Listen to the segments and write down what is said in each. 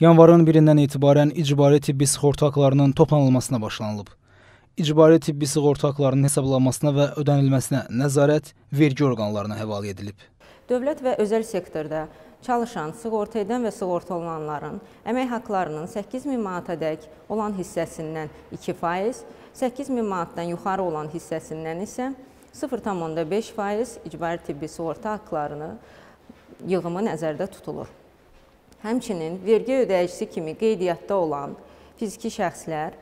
Yanvarın 1-dən etibarən icbari tibbi sığorta haqlarının toplanılmasına başlanılıb. İcbari tibbi sığorta haqlarının hesablanmasına və ödənilməsinə nəzarət vergi orqanlarına həvalə edilib. Dövlət və özəl sektorda çalışan, sığorta edən və sığorta olunanların əmək haqqlarının 8000 manatadək olan hissəsindən 2%, 8000 manatdan yuxarı olan hissəsindən isə 0,5% icbari tibbi sığorta haqqlarını yığımı nəzərdə tutulur. Həmçinin vergi ödəyicisi kimi qeydiyyatda olan fiziki şəxslər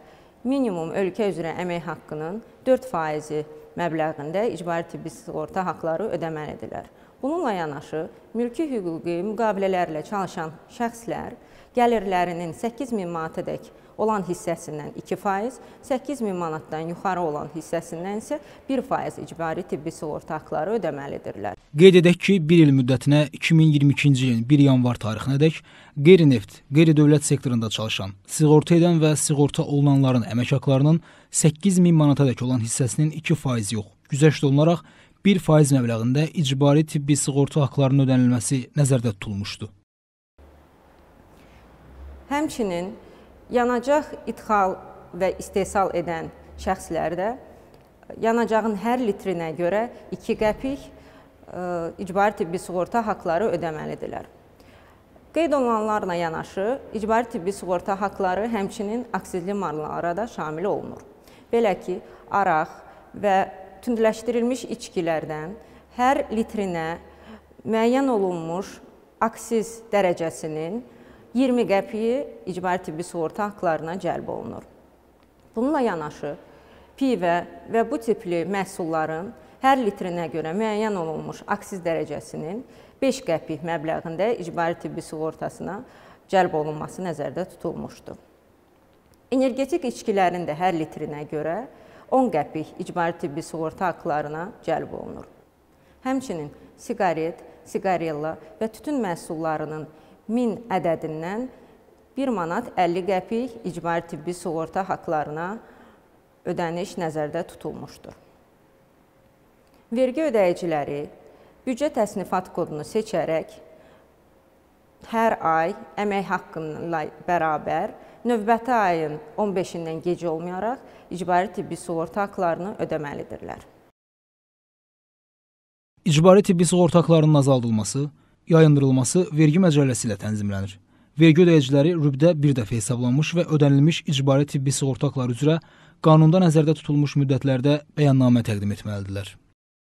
minimum ölkə üzrə əmək haqqının 4% məbləğində icbari tibbi sığorta haqqları ödəməlidirlər. Bununla yanaşı, mülki hüquqi müqavilələrlə çalışan şəxslər gəlirlərinin 8000 manatadək olan hissəsindən 2%, 8000 manatdan yuxarı olan hissəsindən isə 1% icbari tibbi sığorta haqqları ödəməlidirlər. Qeyd edək ki, 1 il müddətinə 2022-ci ilin 1 yanvar tarixinədək qeyri-neft, qeyri-dövlət sektorunda çalışan, sığorta edən və sığorta olunanların əmək haqqlarının 8000 manatadək olan hissəsinin 2% yox, güzəşt olunaraq 1% məbləğində icbari tibbi sığorta haqqlarının ödənilməsi nəzərdə tutulmuşdu. Həmçinin yanacaq idxal və istehsal edən şəxslər də yanacağın hər litrinə görə 2 qəpik e, icbari tibbi sığorta haqqları ödəməlidirlər. Qeyd olunanlarla yanaşı, icbari tibbi sığorta haqqları həmçinin aksizli mallara da şamil olunur. Belə ki, araq və tündləşdirilmiş içkilərdən hər litrinə müəyyən olunmuş aksiz dərəcəsinin 20 qəpiyi icbari tibbi sığorta haqqlarına cəlb olunur. Bununla yanaşı, pivə və bu tipli məhsulların hər litrinə görə müəyyən olunmuş aksiz dərəcəsinin 5 qəpik məbləğində icbari tibbi sığortasına cəlb olunması nəzərdə tutulmuşdur. Energetik içkilərin də hər litrinə görə 10 qəpik icbari tibbi sığorta haqqlarına cəlb olunur. Həmçinin siqaret, siqarella və tütün məhsullarının 1000 ədədindən 1 manat 50 qəpik icbari tibbi sığorta haqqlarına ödəniş nəzərdə tutulmuşdur. Vergi ödəyiciləri büdcə təsnifat kodunu seçərək hər ay əmək haqqıyla bərabər növbəti ayın 15-dən gec olmayaraq icbari tibbi sığorta haqqlarını ödəməlidirlər. İcbari tibbi sığorta haqqlarının azaldılması yayındırılması vergi məcəlləsi ilə tənzimlənir. Vergi ödəyiciləri rübdə bir dəfə hesablanmış və ödənilmiş icbari tibbi sığorta haqları üzrə qanunda nəzərdə tutulmuş müddətlərdə bəyannamə təqdim etməlidirlər.